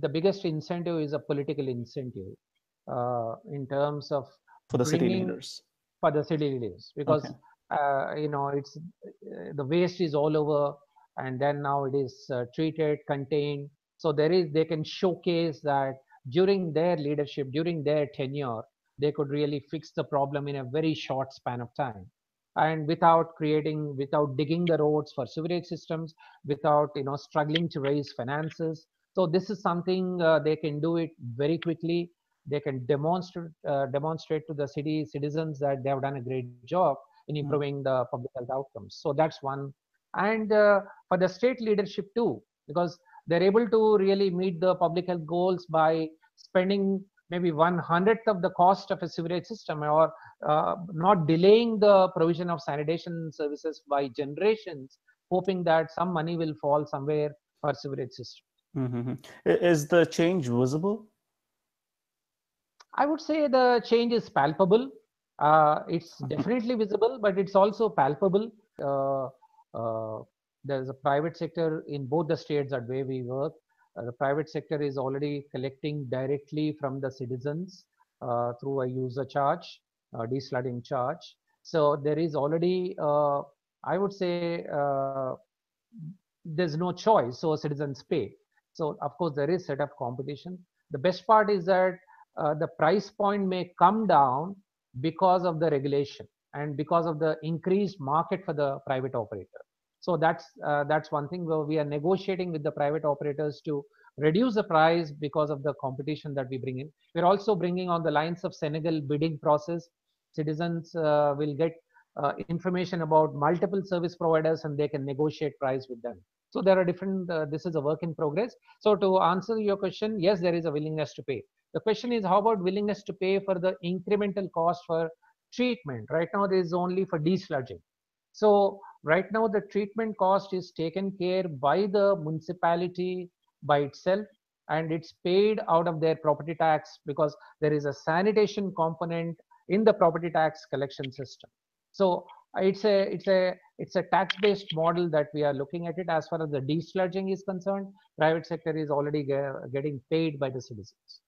the biggest incentive is a political incentive uh, in terms of for the city leaders. For the city leaders because okay. uh, you know it's uh, the waste is all over and then now it is uh, treated contained. So there is they can showcase that during their leadership during their tenure they could really fix the problem in a very short span of time. And without creating without digging the roads for sewerage systems without you know struggling to raise finances so this is something uh, they can do it very quickly they can demonstrate uh, demonstrate to the city citizens that they have done a great job in hmm. improving mm. the public health outcomes so that's one and uh, for the state leadership too because they're able to really meet the public health goals by spending maybe one hundredth of the cost of a sewerage system or uh, not delaying the provision of sanitation services by generations hoping that some money will fall somewhere for sewerage system mm-hmm. is the change visible i would say the change is palpable uh, it's mm-hmm. definitely visible but it's also palpable uh, uh, there's a private sector in both the states that way we work uh, the private sector is already collecting directly from the citizens uh, through a user charge, uh, desludging charge. So there is already, I would say, there's no choice, so citizens pay. So of course there is set of competition. The best part is that uh, the price point may come down because of the regulation and because of the increased market for the private operator. So that's uh, that's one thing where we are negotiating with the private operators to reduce the price because of the competition that we bring in. We're also bringing on the lines of Senegal bidding process. Citizens uh, will get uh, information about multiple service providers and they can negotiate price with them. So there are different, uh, this is a work in progress. So to answer your question, yes, there is a willingness to pay. The question is how about willingness to pay for the incremental cost for treatment? Right now there is only for desludging. So right now the treatment cost is taken care by the municipality by itself and it's paid out of their property tax because there is a sanitation component in the property tax collection system so it's a it's a it's a tax based model that we are looking at it as far as the desludging is concerned. Private sector is already getting paid by the citizens